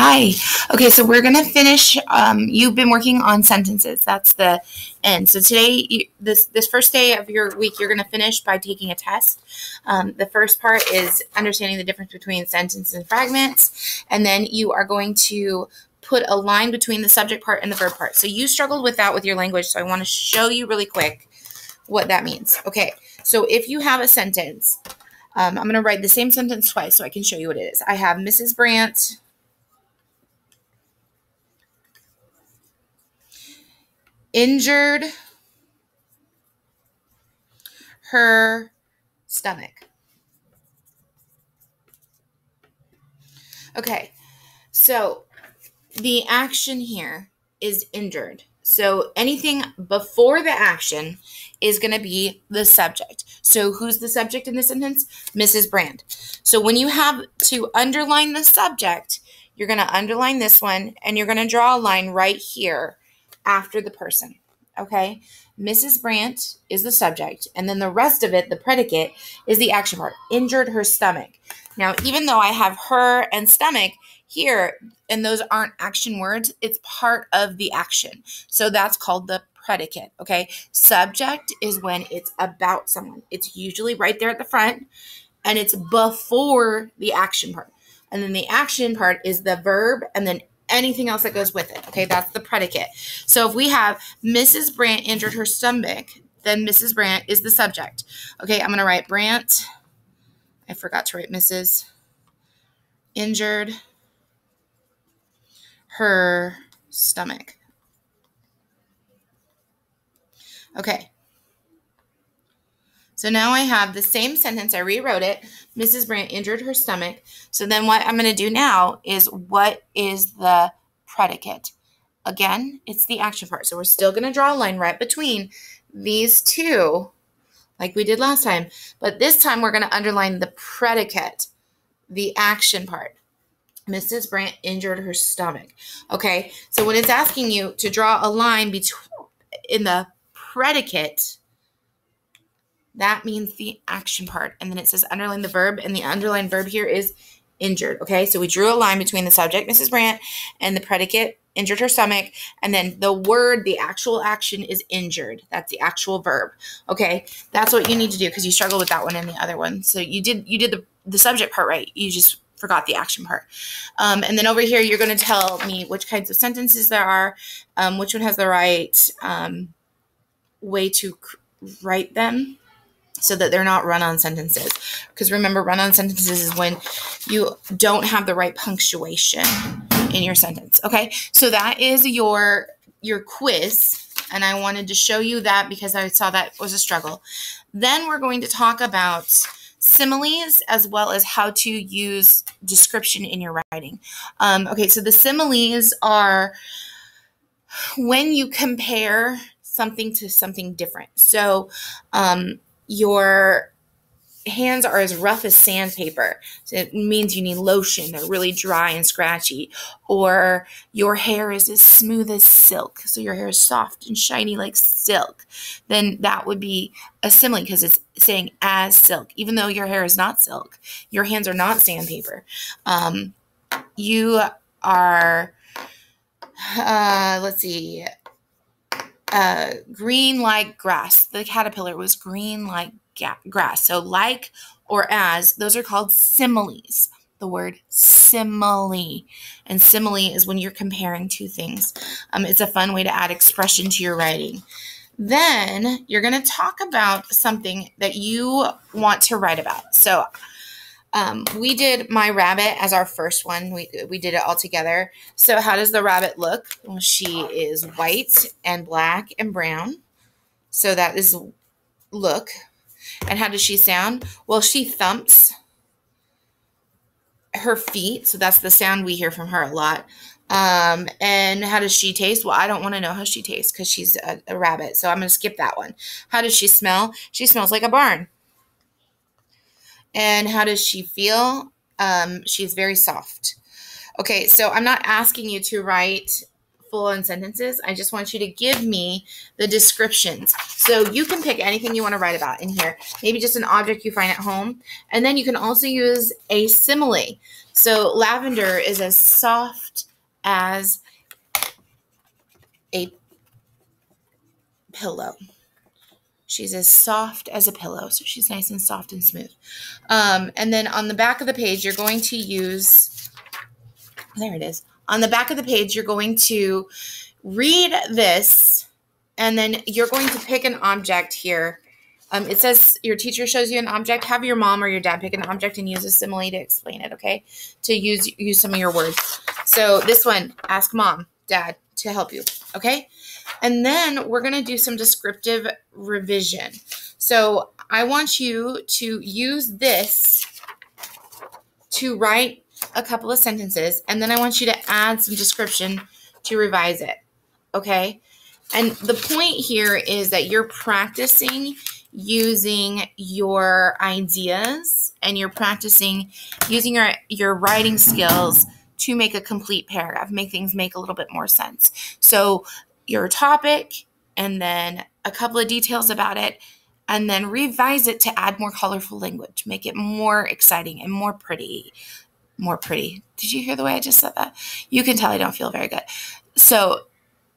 Hi. Okay, so we're gonna finish. Um, you've been working on sentences. That's the end. So today, you, this this first day of your week, you're gonna finish by taking a test. Um, the first part is understanding the difference between sentences and fragments, and then you are going to put a line between the subject part and the verb part. So you struggled with that with your language, so I want to show you really quick what that means. Okay, so if you have a sentence, um, I'm going to write the same sentence twice so I can show you what it is. I have Mrs. Brandt injured her stomach. Okay, so the action here is injured. So anything before the action is going to be the subject. So who's the subject in this sentence? Mrs. Brandt. So when you have to underline the subject, you're going to underline this one and you're going to draw a line right here after the person. Okay? Mrs. Brandt is the subject, and then the rest of it, the predicate, is the action part. Injured her stomach. Now, even though I have her and stomach here, and those aren't action words, it's part of the action. So that's called the predicate. Okay? Subject is when it's about someone, it's usually right there at the front, and it's before the action part. And then the action part is the verb and then anything else that goes with it. Okay, that's the predicate. So if we have Mrs. Brandt injured her stomach, then Mrs. Brandt is the subject. Okay, I'm going to write Brandt. I forgot to write Mrs. Injured her stomach. Okay. So now I have the same sentence. I rewrote it. Mrs. Brandt injured her stomach. So then what I'm going to do now is what is the predicate? Again, it's the action part. So we're still going to draw a line right between these two like we did last time. But this time we're going to underline the predicate, the action part. Mrs. Brandt injured her stomach. Okay, so when it's asking you to draw a line between in the predicate, that means the action part. And then it says underline the verb, and the underlined verb here is injured. Okay, so we drew a line between the subject, Mrs. Brandt, and the predicate, injured her stomach, and then the word, the actual action is injured. That's the actual verb. Okay, that's what you need to do because you struggled with that one and the other one. So you did you did the the subject part right. You just forgot the action part. Um, and then over here, you're going to tell me which kinds of sentences there are, um, which one has the right um, way to write them so that they're not run on sentences. Because remember, run on sentences is when you don't have the right punctuation in your sentence. Okay, so that is your your quiz. And I wanted to show you that because I saw that was a struggle. Then we're going to talk about similes as well as how to use description in your writing. Um, okay, so the similes are when you compare something to something different. So um, your hands are as rough as sandpaper. So it means you need lotion. They're really dry and scratchy. Or your hair is as smooth as silk. So your hair is soft and shiny like silk. Then that would be a simile because it's saying as silk. Even though your hair is not silk, your hands are not sandpaper. Um, you are, uh, let's see, uh, green like grass. The caterpillar was green like ga- grass. So, like or as, those are called similes. The word simile. And simile is when you're comparing two things. Um, it's a fun way to add expression to your writing. Then you're going to talk about something that you want to write about. So, um, we did my rabbit as our first one. We we did it all together. So how does the rabbit look? Well, she is white and black and brown. So that is look. And how does she sound? Well, she thumps her feet. So that's the sound we hear from her a lot. Um, and how does she taste? Well, I don't want to know how she tastes because she's a, a rabbit. So I'm going to skip that one. How does she smell? She smells like a barn. And how does she feel? Um, she's very soft. Okay, so I'm not asking you to write full on sentences. I just want you to give me the descriptions. So you can pick anything you want to write about in here. Maybe just an object you find at home. And then you can also use a simile. So lavender is as soft as a pillow. She's as soft as a pillow, so she's nice and soft and smooth. Um, and then on the back of the page, you're going to use, there it is. On the back of the page, you're going to read this, and then you're going to pick an object here. Um, it says your teacher shows you an object. Have your mom or your dad pick an object and use a simile to explain it, okay? To use use some of your words. So this one, ask mom, dad to help you, okay? And then we're going to do some descriptive revision. So I want you to use this to write a couple of sentences, and then I want you to add some description to revise it. Okay? And the point here is that you're practicing using your ideas and you're practicing using your your writing skills to make a complete paragraph, make things make a little bit more sense. So your topic and then a couple of details about it and then revise it to add more colorful language, make it more exciting and more pretty. More pretty. Did you hear the way I just said that? You can tell I don't feel very good. So,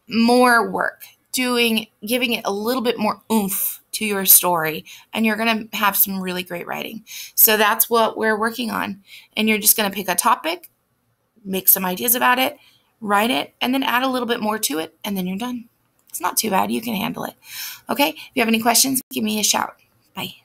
more work, doing, giving it a little bit more oomph to your story, and you're going to have some really great writing. So, that's what we're working on. And you're just going to pick a topic, make some ideas about it, write it, and then add a little bit more to it, and then you're done. It's not too bad. You can handle it. Okay? If you have any questions, give me a shout. Bye.